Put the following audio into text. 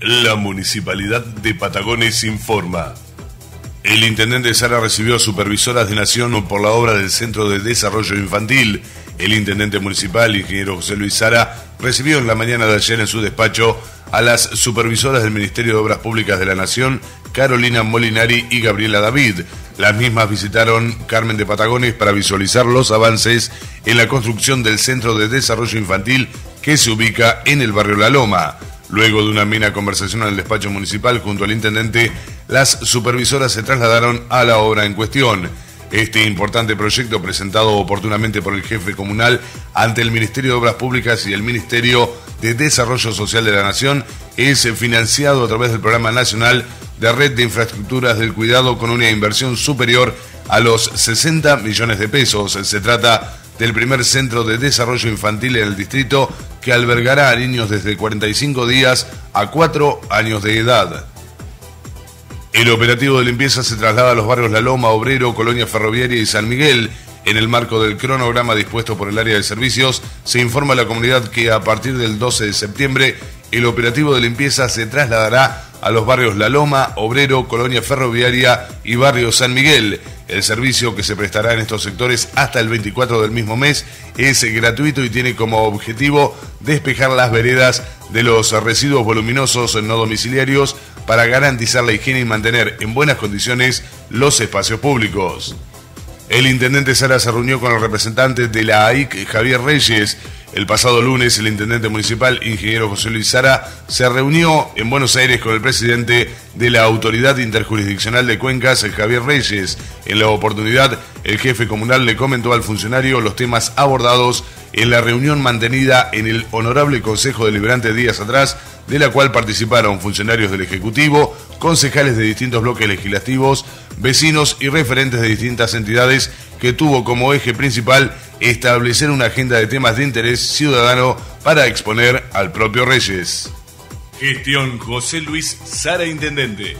La Municipalidad de Patagones informa. El intendente Sara recibió supervisoras de Nación por la obra del Centro de Desarrollo Infantil. El intendente municipal, ingeniero José Luis Sara, recibió en la mañana de ayer en su despacho a las supervisoras del Ministerio de Obras Públicas de la Nación, Carolina Molinari y Gabriela David. Las mismas visitaron Carmen de Patagones para visualizar los avances en la construcción del Centro de Desarrollo Infantil que se ubica en el barrio La Loma. Luego de una mina conversación en el despacho municipal junto al intendente, las supervisoras se trasladaron a la obra en cuestión. Este importante proyecto, presentado oportunamente por el jefe comunal ante el Ministerio de Obras Públicas y el Ministerio de Desarrollo Social de la Nación, es financiado a través del Programa Nacional de Red de Infraestructuras del Cuidado con una inversión superior a los 60 millones de pesos. Se trata del primer centro de desarrollo infantil en el distrito que albergará a niños desde 45 días a 4 años de edad. El operativo de limpieza se traslada a los barrios La Loma, Obrero, Colonia Ferroviaria y San Miguel. En el marco del cronograma dispuesto por el área de servicios, se informa a la comunidad que a partir del 12 de septiembre el operativo de limpieza se trasladará a los barrios La Loma, Obrero, Colonia Ferroviaria y Barrio San Miguel. El servicio que se prestará en estos sectores hasta el 24 del mismo mes es gratuito y tiene como objetivo despejar las veredas de los residuos voluminosos no domiciliarios para garantizar la higiene y mantener en buenas condiciones los espacios públicos. El intendente Sara se reunió con el representante de la AIC, Javier Reyes. El pasado lunes, el intendente municipal, ingeniero José Luis Sara, se reunió en Buenos Aires con el presidente de la Autoridad Interjurisdiccional de Cuencas, Javier Reyes. En la oportunidad, el jefe comunal le comentó al funcionario los temas abordados en la reunión mantenida en el Honorable Consejo Deliberante días atrás, de la cual participaron funcionarios del Ejecutivo, concejales de distintos bloques legislativos, vecinos y referentes de distintas entidades que tuvo como eje principal establecer una agenda de temas de interés ciudadano para exponer al propio Reyes. Gestión José Luis Sara Intendente.